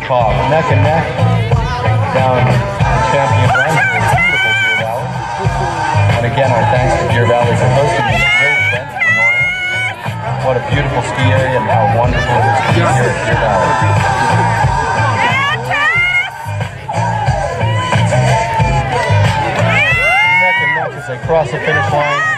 Hoff, neck and neck. Down Champion Run. For beautiful Deer Valley. And again, our thanks to Deer Valley for hosting this great event for What a beautiful ski area and how wonderful it is to be here at Deer Valley. Neck and neck as they cross the finish line.